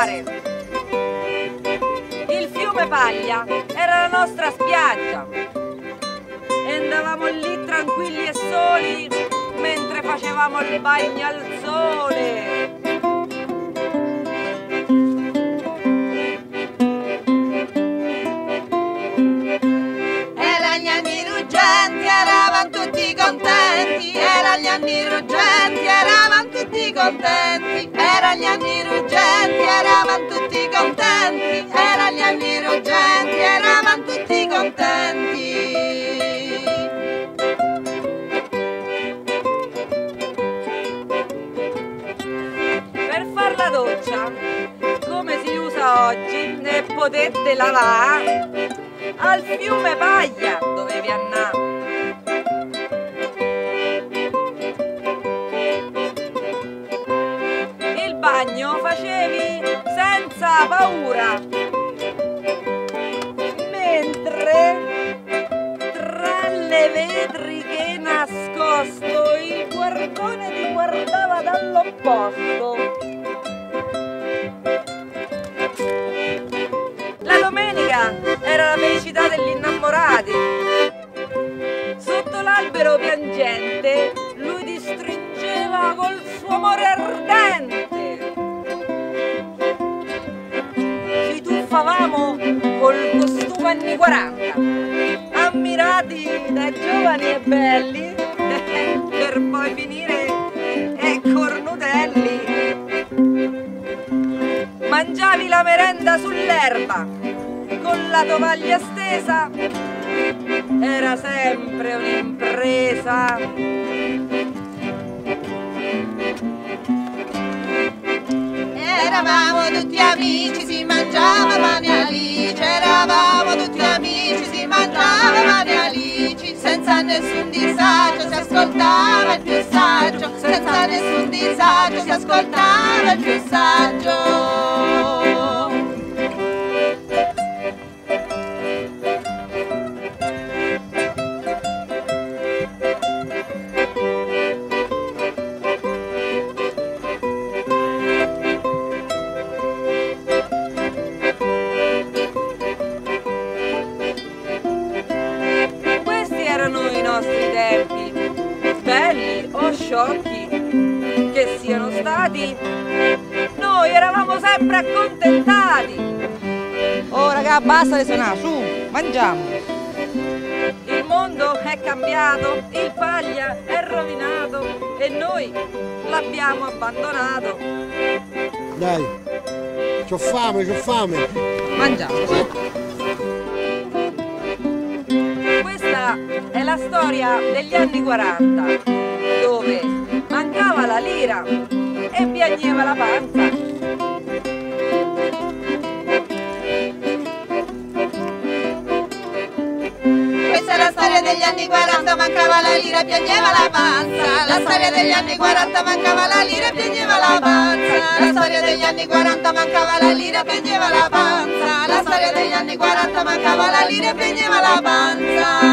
mare. Il fiume Paglia era la nostra spiaggia e andavamo lì tranquilli e soli mentre facevamo il bagno al sole. Era gli anni ruggenti eravamo tutti contenti, era gli anni ruggenti contenti, erano gli anni ruggenti, eravamo tutti contenti, erano gli anni ruggenti, eravamo tutti contenti. Per far la doccia, come si usa oggi, ne potete lavare al fiume Paglia dovevi andare. Bagno facevi senza paura, mentre tra le vetriche nascosto il guardone ti guardava dall'opposto. La domenica era la felicità degli innamorati. Sotto l'albero piangente lui ti anni 40, ammirati dai giovani e belli, per poi finire e cornutelli. Mangiavi la merenda sull'erba, con la tovaglia stesa, era sempre un'impresa. Eravamo tutti amici, si nessun disagio si ascoltava il più saggio, senza nessun disagio si ascoltava il più saggio. Tempi, belli o sciocchi che siano stati, noi eravamo sempre accontentati. Oh raga, basta di suonare, su, mangiamo. Il mondo è cambiato, il paglia è rovinato e noi l'abbiamo abbandonato. Dai, c'ho fame, c'ho fame. Mangiamo. Questa è la storia degli anni 40, dove mancava la lira e piangeva la panza. Questa è la storia degli anni 40, mancava la lira e piangeva la panza. La storia degli anni 40, mancava la lira e piangeva la panza. La storia degli anni 40, mancava la lira e piangeva la panza. La storia degli anni 40, mancava la lira e piangeva la panza.